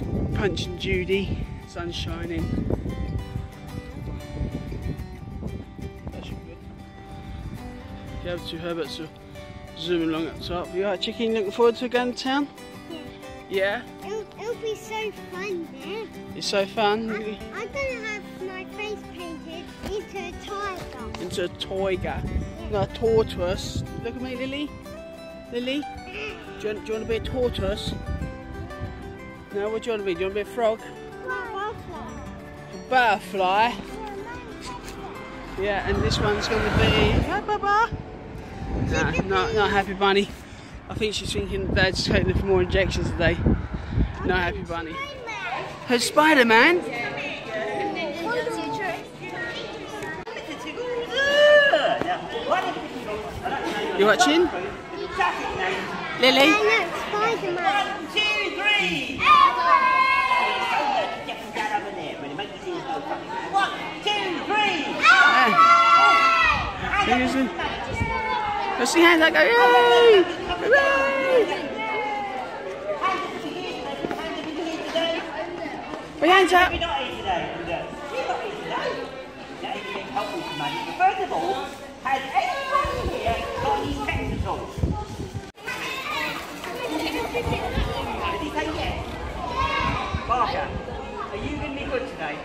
bit of Punch and Judy. Sun's shining. That should be good. The other two Herberts are zooming along up top. You alright, Chicken? Looking forward to going to town? Yeah? It'll, it'll be so fun there. It's so fun. I'm, I'm gonna have my face painted into a tiger. Into a toiger. No, a tortoise. Look at me, Lily. Lily? Do you, do you want to be a tortoise? No, what do you want to be? Do you want to be a frog? A butterfly? Yeah, and this one's going to be... Hi, Baba. Nah, not, not Happy Bunny. I think she's thinking Dad's taking her for more injections today. No Happy Bunny. Her Spider-Man? You watching? Lily? I know, Spider-Man. two, three. One, two, three. Seriously? Let's see hands. Go, yay! Hooray! Put your hands up. First of all, has anyone here got at all? Did he say yes? Barker, are you going to be good today?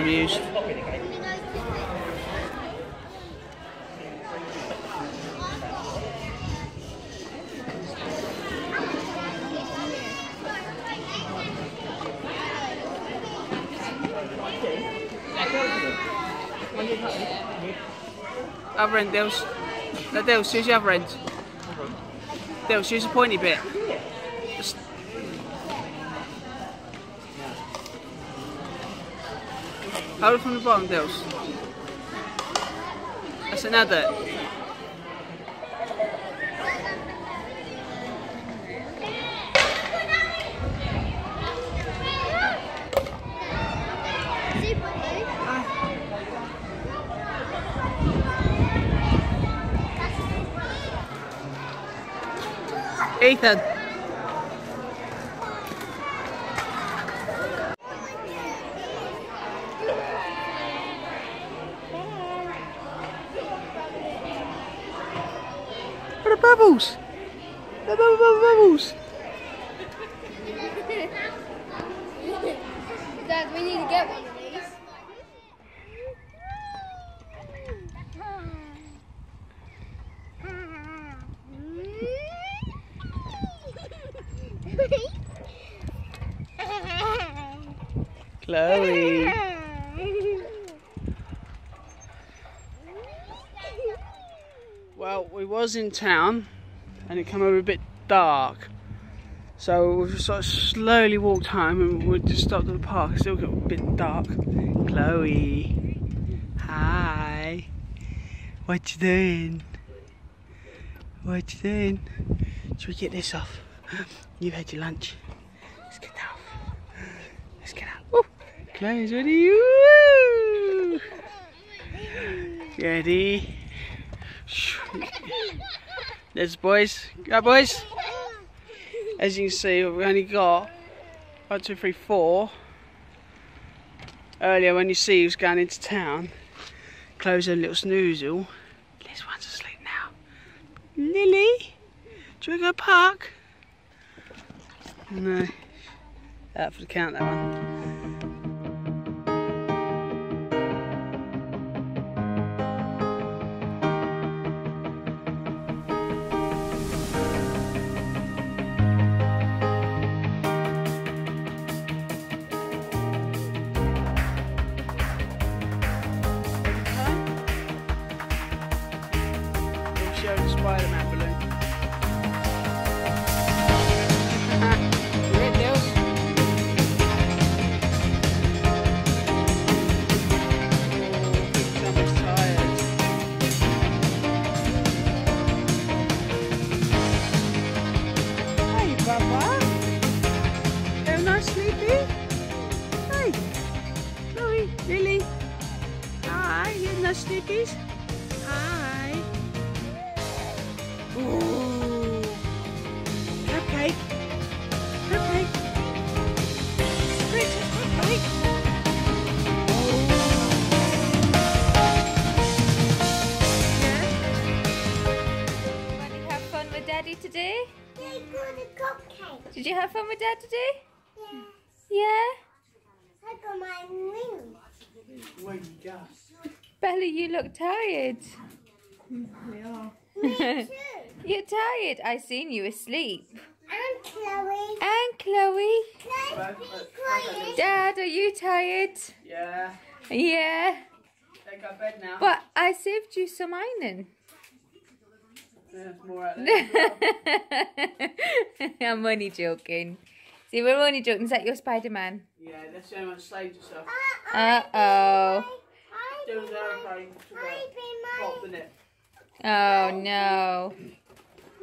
Still amused. Other end, Dils. No, Dils, use the other end. Dils, use the pointy bit. Hold from the bottom, Dils. That's another. Ethan. Bubbles? The bubble, bubble, bubbles. Dad, we need to get one of these. Chloe. Well, we was in town and it came over a bit dark. So we've sort of slowly walked home and we just stopped at the park. Still got a bit dark. Chloe. Hi. What you doing? What you doing? Should we get this off? You've had your lunch. Let's get that off. Let's get out. Woo. Chloe's ready. Woo. Ready? There's boys. Go boys. As you can see, we've only got one, two, three, four. Earlier, when you see he was going into town, had a little snoozle. Liz one's asleep now. Lily, do to go park? No. Out for the count, that one. They got a cupcake. Did you have fun with Dad today? Yeah. Yeah? I got my ring. Where you go? Bella, you look tired. Me too. You're tired. I seen you asleep. And Chloe. And Chloe. Let's be quiet. Dad, are you tired? Yeah. Yeah. They go bed now. But I saved you some iron. There's more out there. I'm only joking. See, we're only joking. Is that your Spider-Man? yeah, that's the only one slaved yourself. Uh-oh. There was an aeroplane to I go be it? Oh, no.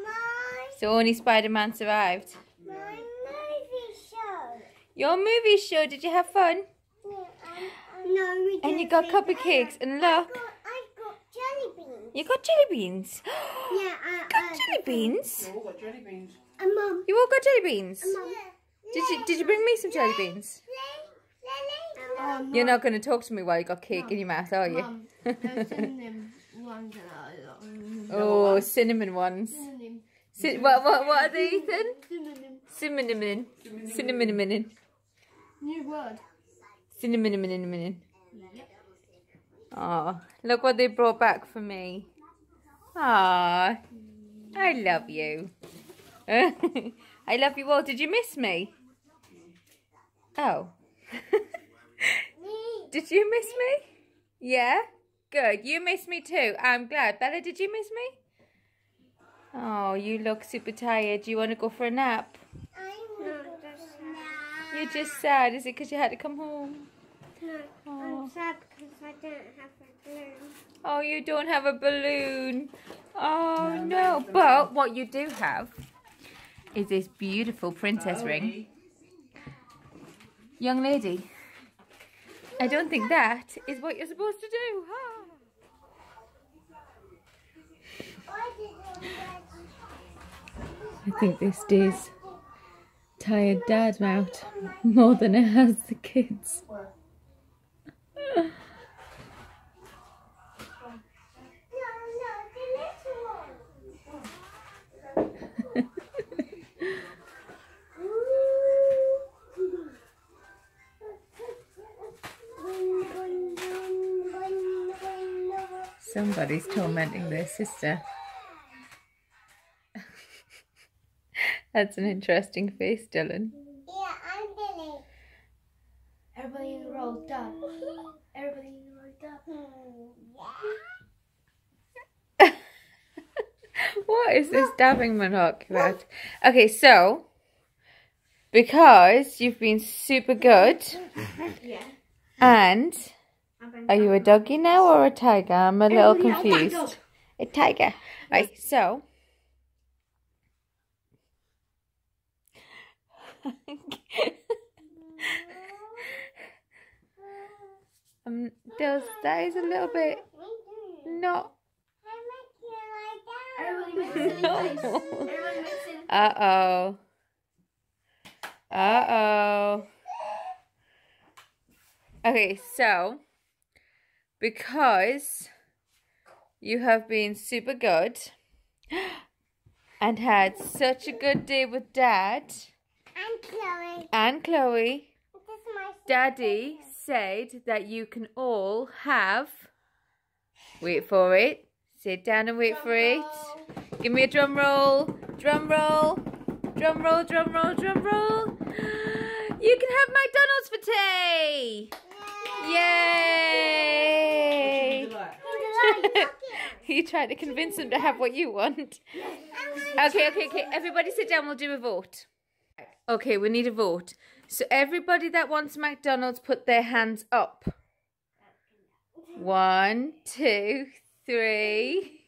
my, So only Spider-Man survived. my movie show. Your movie show, did you have fun? Yeah, um, no, we And you didn't got see cupcakes, and I look. got, I got jelly beans. You got jelly beans. Yeah, I got jelly beans? You all got jelly beans. And mum. You all got jelly beans? Mum. Did you did you bring me some jelly beans? Um, You're not going to talk to me while you got cake in your mouth, are you? Mum, cinnamon ones and I oh, cinnamon ones. Cinnamon. Cin- what what what are they, Ethan? Cinnamon. Cinnamon. Cinnamon. New word. Cinnamon. Cinnamon. Oh, look what they brought back for me. Ah, I love you. I love you all. Did you miss me? Oh. did you miss me? Yeah? Good. You missed me too. I'm glad. Bella, did you miss me? Oh, you look super tired. Do you want to go for a nap? I'm not just You're just sad. Is it because you had to come home? I'm sad because I don't have a balloon. Oh, you don't have a balloon. Oh, no. But what you do have is this beautiful princess ring. Young lady, I don't think that is what you're supposed to do. Ah. I think this days tired dad out more than it has the kids. No, no, the little one. Somebody's tormenting their sister. That's an interesting face, Dylan. Yeah, I'm Billy. Everybody in the row, done. Everybody in the row, done. This dabbing monarch about? Okay, so because you've been super good, Yeah. and are you a doggy now or a tiger? I'm a little Everybody out, back confused. A tiger. Right, so. um, does that is a little bit not. Everybody make a silly face. No. Everybody make silly Uh oh. Uh oh. Okay, so because you have been super good and had such a good day with dad I'm Chloe. and Chloe, This is my daddy said that you can all have. Wait for it. Sit down and wait for it. Give me a drum roll. Drum roll. Drum roll, drum roll, drum roll. You can have McDonald's for tea. Yay! you tried to convince them to have what you want. Okay, okay, okay. Everybody sit down. We'll do a vote. Okay, we need a vote. So everybody that wants McDonald's, put their hands up. One, two, three.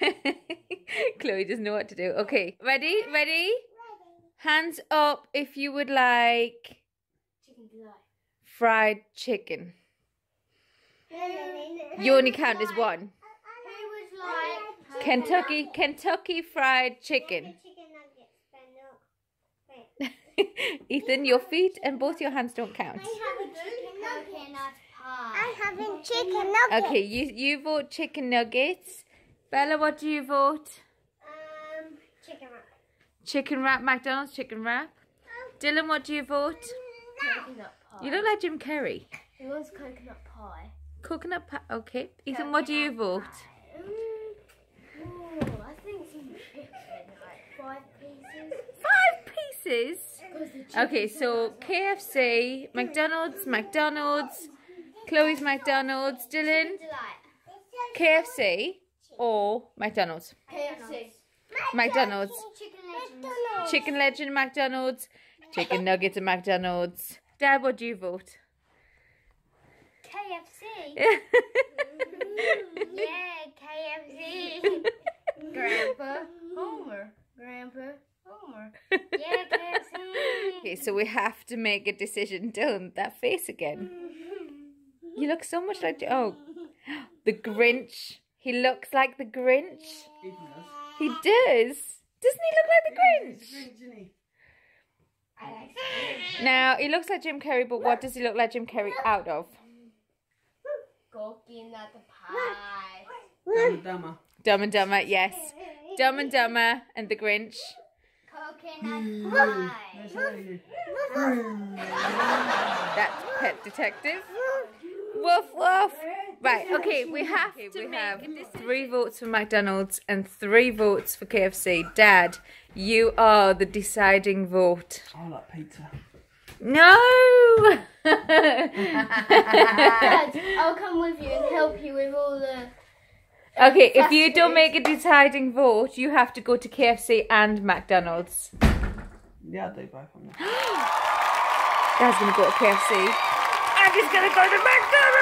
Chloe doesn't know what to do. Okay, ready? Ready? Hands up if you would like fried chicken. You only count as one. Kentucky, Kentucky Fried Chicken. Ethan, your feet and both your hands don't count. Having chicken nuggets. I'm having chicken nuggets. Okay, you you vote chicken nuggets. Bella, what do you vote? Um, chicken wrap. Chicken wrap, McDonald's chicken wrap. Dylan, what do you vote? Coconut pie. You look like Jim Carrey. It was coconut pie. Coconut pie. Okay. Ethan, what do you vote? Mm. Ooh, I think some chicken, like five pieces. Five pieces. 'Cause the chicken Okay, so KFC, McDonald's, McDonald's, Chloe's McDonald's, Dylan, KFC, or McDonald's. KFC. McDonald's. Chicken legends. Chicken Legend McDonald's, chicken nuggets at McDonald's. Dad, what do you vote? KFC. yeah, KFC. Grandpa. Homer. Grandpa. Homer. Yeah, KFC. okay, so we have to make a decision. Dylan, that face again. Mm. You look so much like oh, the Grinch. He looks like the Grinch. He does. Doesn't he look like the Grinch? Now he looks like Jim Carrey, but what does he look like Jim Carrey out of? Coconut pie. Dumb dumber. Dumb and Dumber, yes. Dumb and Dumber and the Grinch. Coconut pie. That's Pet Detective. Woof woof. Right, okay, we have to we have three votes for McDonald's and three votes for KFC. Dad, you are the deciding vote. I like pizza. No! Dad, I'll come with you and help you with all the. okay, if you don't make a deciding vote, you have to go to KFC and McDonald's. Yeah, they both on there. Dad's gonna go to KFC. And he's gonna go to McDonald's!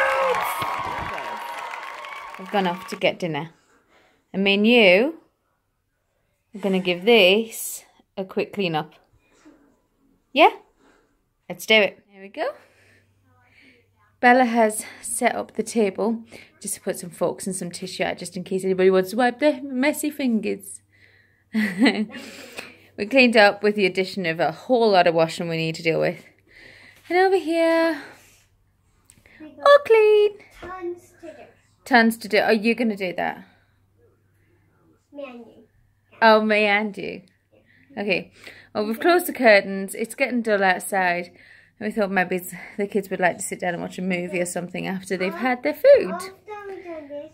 I've gone off to get dinner. And me and you are gonna give this a quick clean up. Yeah? Let's do it. There we go. Bella has set up the table just to put some forks and some tissue out just in case anybody wants to wipe their messy fingers. we cleaned up with the addition of a whole lot of washing we need to deal with. And over here, all clean. Tons to do. Tons to do. Are you going to do that? Me and you. Oh, me and you. Okay. Well, we've closed the curtains. It's getting dull outside. And we thought maybe the kids would like to sit down and watch a movie or something after they've had their food. After we do this,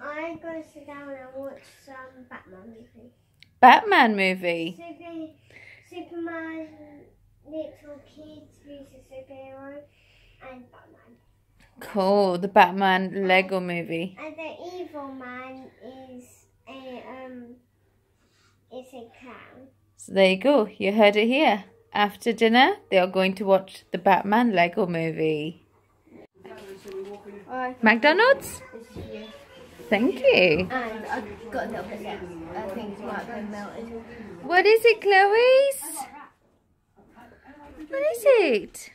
I'm going to sit down and watch some Batman movie. Batman movie. Super, Superman, little kids who's a superhero, and Batman. Cool. The Batman Lego movie. And the evil man is a um, is a clown. So there you go. You heard it here. After dinner, they are going to watch the Batman Lego movie. McDonald's? Thank you. And I've got a little bit left. I think it might be melted. What is it, Chloe's? What is it?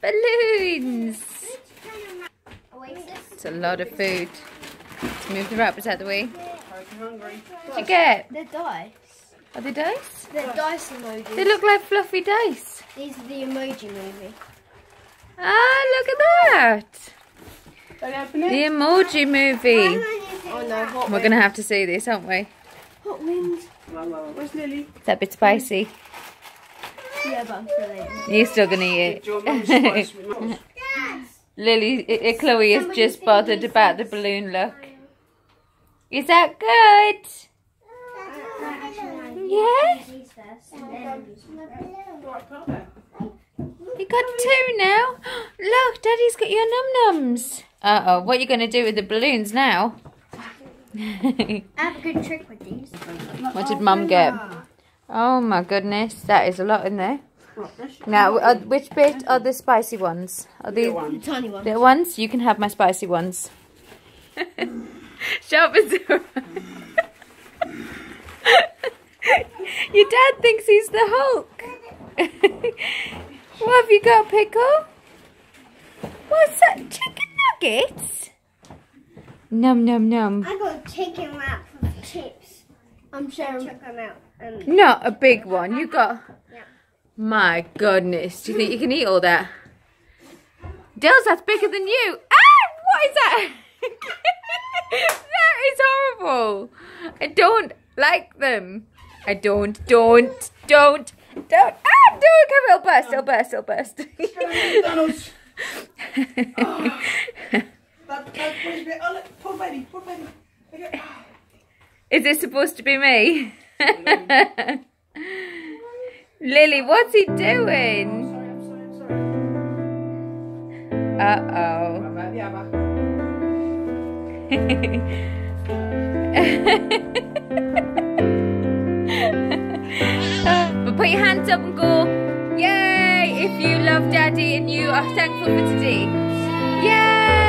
Balloons. Oasis. It's a lot of food. Let's move the wrappers out of the way. hungry. What'd you get? They're dice. Are they dice? They're dice emojis. They look like fluffy dice. These are the emoji movie. Ah, look at that. Can I open The emoji movie. Oh no, We're going to have to see this, aren't we? Hot wings. Well, well, Where's Lily? It's a bit spicy. Yeah, but I'm still eating. You're still going to eat Do you want mum to spice it. with mum? Lily, uh, Chloe is just bothered about the balloon look. Is that good? Yeah? These first, and then Right, put there. You got two now. Look, Daddy's got your num nums. Uh oh, what are you going to do with the balloons now? I have a good trick with these. what did Mum get? Oh my goodness, that is a lot in there. Right, that's Now, uh, which bit are the spicy ones? Are these one. Tiny one. little ones? You can have my spicy ones. Sharp as a- Your dad thinks he's the Hulk. what have you got, Pickle? What's that? Chicken nuggets? Num num num. I got a chicken wrap with chips. I'm sharing. Check them out. Um, Not a big one. You got. My goodness. Do you think you can eat all that? Dills, that's bigger than you. Ah! What is that? that is horrible. I don't like them. I don't, don't, don't, don't. Ah! Don't come. It'll burst. It'll burst. It'll burst. Is this supposed to be me? Lily, what's he doing? Sorry, I'm sorry, I'm sorry. Uh oh. Abba, the Abba. but put your hands up and go, Yay! If you love Daddy and you are thankful for today. Yay!